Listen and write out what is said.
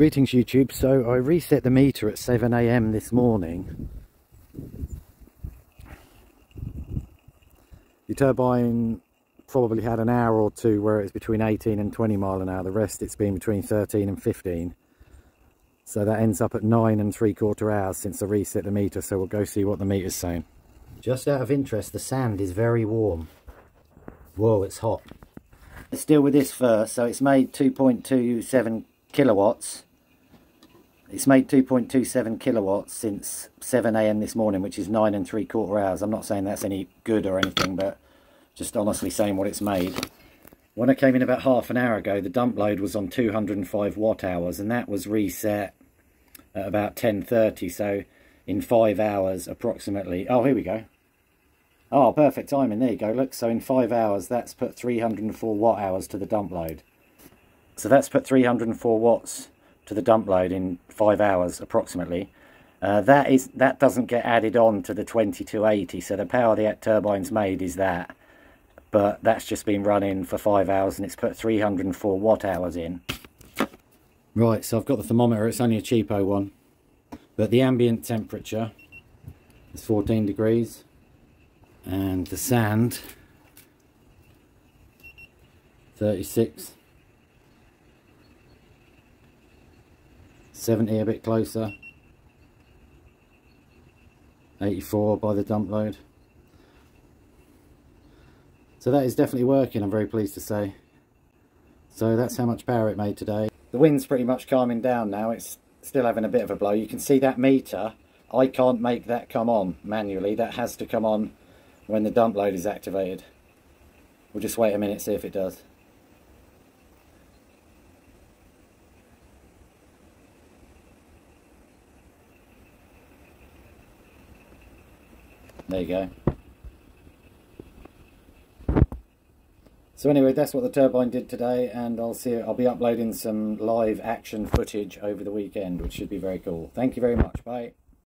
Greetings YouTube, so I reset the meter at 7am this morning. The turbine probably had an hour or two where it's between 18 and 20 mile an hour, the rest it's been between 13 and 15. So that ends up at nine and three quarter hours since I reset the meter, so we'll go see what the meter's saying. Just out of interest, the sand is very warm. Whoa, it's hot. Let's deal with this first. So it's made 2.27 kilowatts. It's made 2.27 kilowatts since 7am this morning, which is nine and three quarter hours. I'm not saying that's any good or anything, but just honestly saying what it's made. When I came in about half an hour ago, the dump load was on 205 watt hours, and that was reset at about 10.30, so in five hours approximately. Oh, here we go. Oh, perfect timing. There you go. Look, so in five hours, that's put 304 watt hours to the dump load. So that's put 304 watts to the dump load in five hours approximately. Uh, that is that doesn't get added on to the 2280, so the power the turbine's made is that. But that's just been running for five hours and it's put 304 watt hours in. Right, so I've got the thermometer, it's only a cheapo one. But the ambient temperature is 14 degrees and the sand 36 70 a bit closer. 84 by the dump load. So that is definitely working I'm very pleased to say. So that's how much power it made today. The wind's pretty much calming down now it's still having a bit of a blow. You can see that meter I can't make that come on manually that has to come on when the dump load is activated. We'll just wait a minute, see if it does. There you go. So anyway, that's what the turbine did today, and I'll see. I'll be uploading some live action footage over the weekend, which should be very cool. Thank you very much. Bye.